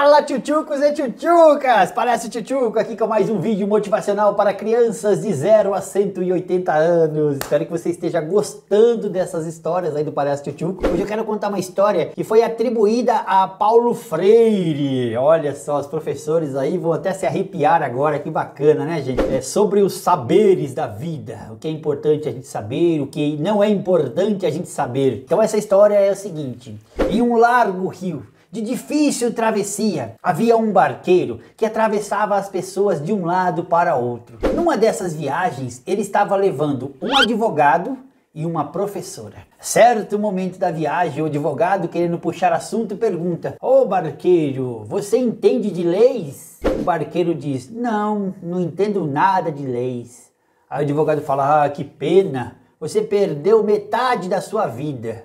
Fala tchutchucos e tchutchucas! Parece tchutchuco aqui com mais um vídeo motivacional para crianças de 0 a 180 anos. Espero que você esteja gostando dessas histórias aí do Parece Tchutchuco. Hoje eu quero contar uma história que foi atribuída a Paulo Freire. Olha só, os professores aí vão até se arrepiar agora, que bacana, né gente? É sobre os saberes da vida, o que é importante a gente saber, o que não é importante a gente saber. Então essa história é o seguinte, em um largo rio, de difícil travessia. Havia um barqueiro que atravessava as pessoas de um lado para outro. Numa dessas viagens, ele estava levando um advogado e uma professora. Certo momento da viagem, o advogado, querendo puxar assunto, pergunta: Ô oh, barqueiro, você entende de leis? O barqueiro diz: Não, não entendo nada de leis. Aí o advogado fala: Ah, que pena, você perdeu metade da sua vida.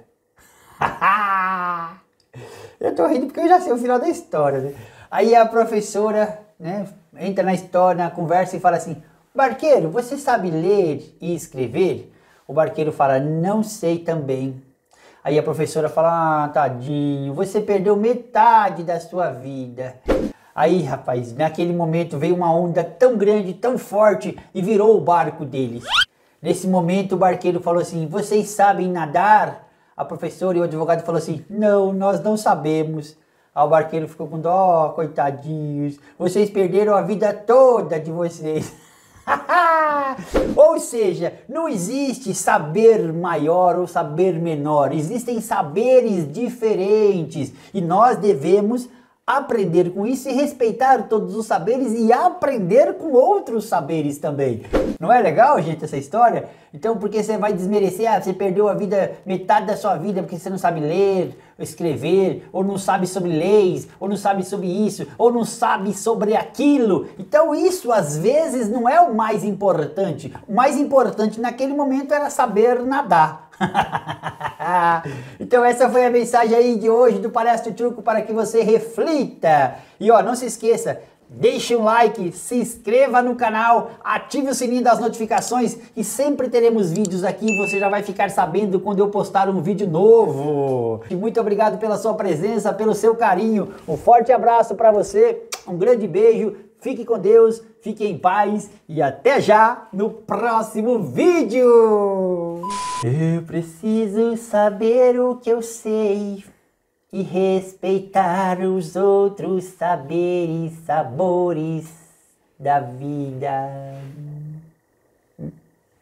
Eu tô rindo porque eu já sei o final da história, né? Aí a professora, né, entra na história, na conversa e fala assim: Barqueiro, você sabe ler e escrever? O barqueiro fala: Não sei também. Aí a professora fala: Ah, tadinho, você perdeu metade da sua vida. Aí, rapaz, naquele momento veio uma onda tão grande, tão forte e virou o barco deles. Nesse momento o barqueiro falou assim: Vocês sabem nadar? A professora e o advogado falou assim: Não, nós não sabemos. Aí o barqueiro ficou com dó, coitadinhos. Vocês perderam a vida toda de vocês. ou seja, não existe saber maior ou saber menor, existem saberes diferentes e nós devemos aprender com isso e respeitar todos os saberes e aprender com outros saberes também. Não é legal, gente, essa história? Então, porque você vai desmerecer, ah, você perdeu a vida, metade da sua vida porque você não sabe ler, escrever, ou não sabe sobre leis, ou não sabe sobre isso, ou não sabe sobre aquilo. Então, isso às vezes não é o mais importante. O mais importante naquele momento era saber nadar. então essa foi a mensagem aí de hoje do Palestra Truco para que você reflita. E ó, não se esqueça, deixe um like, se inscreva no canal, ative o sininho das notificações e sempre teremos vídeos aqui, você já vai ficar sabendo quando eu postar um vídeo novo. E muito obrigado pela sua presença, pelo seu carinho. Um forte abraço para você, um grande beijo. Fique com Deus, fique em paz e até já no próximo vídeo. Eu preciso saber o que eu sei e respeitar os outros saberes, sabores da vida.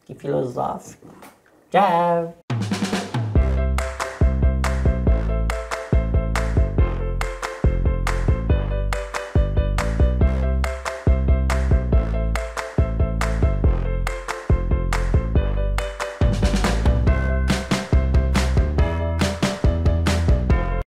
Que filosófico. Tchau.